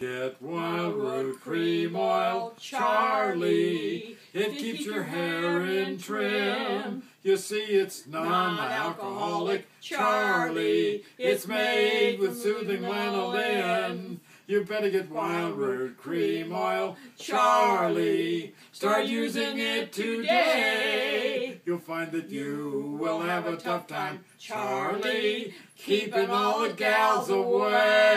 Get Wildroot Cream Oil, Charlie. It keeps your hair in trim. You see, it's non-alcoholic, Charlie. It's made with soothing lanolin. You better get Wildroot Cream Oil, Charlie. Start using it today. You'll find that you will have a tough time, Charlie, keeping all the gals away.